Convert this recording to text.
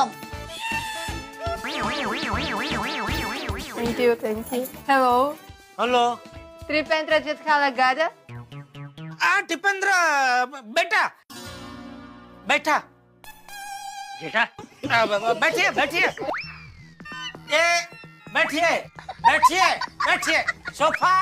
welcome. Thank you, thank you. Hello. Hello. Tripendra Rajat Gada. Ah, Tripendra, beta. Beta. बेटा बैठिए बैठिए ए बैठिए बैठिए बैठिए सोफा